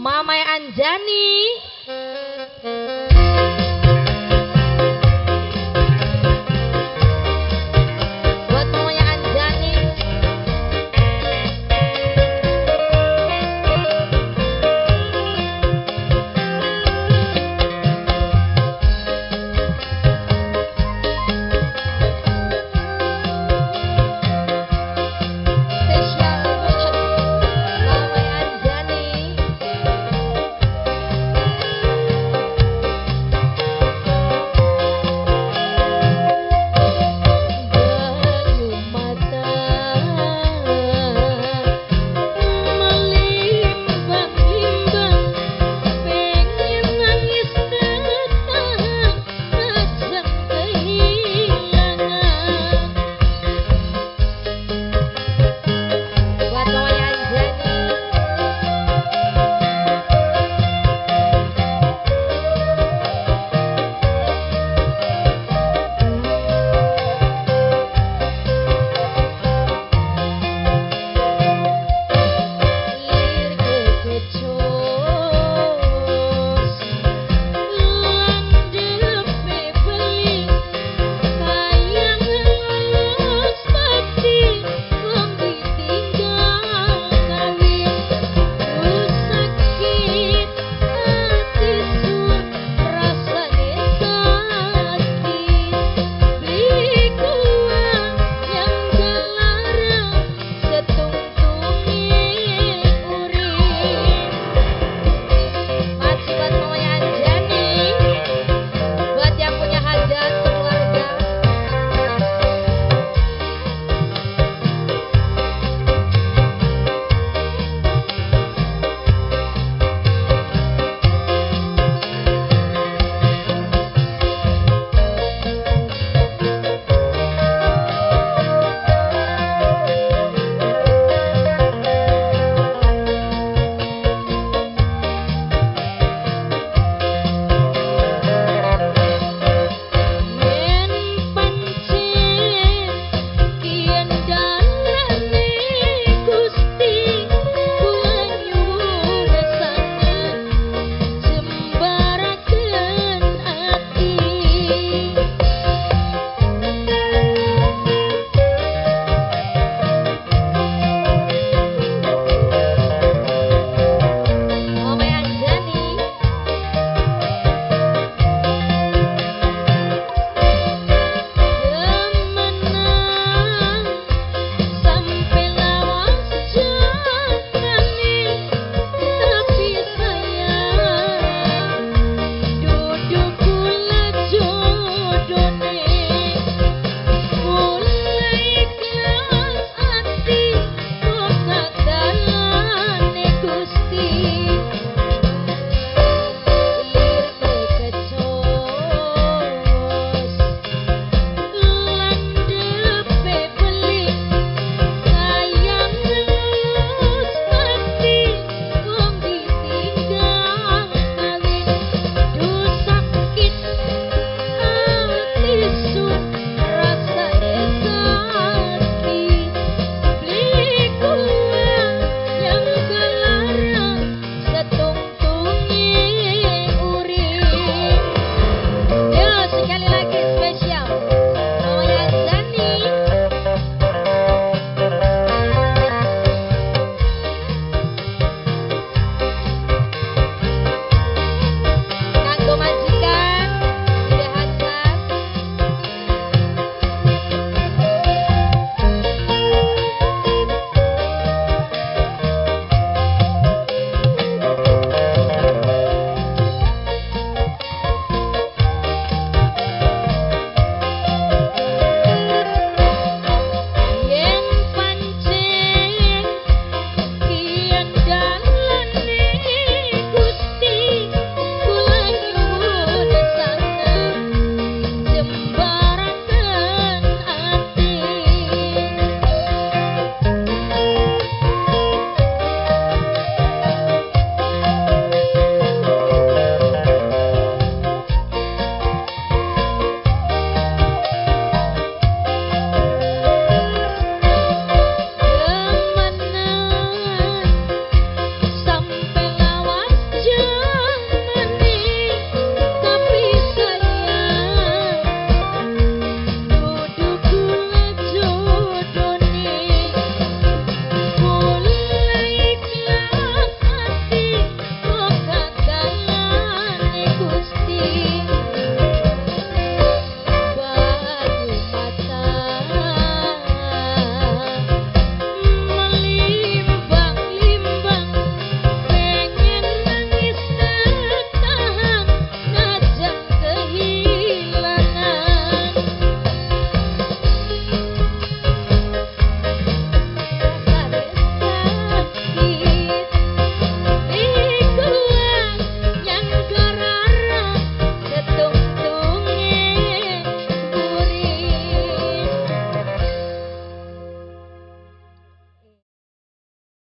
Mamai Anjani.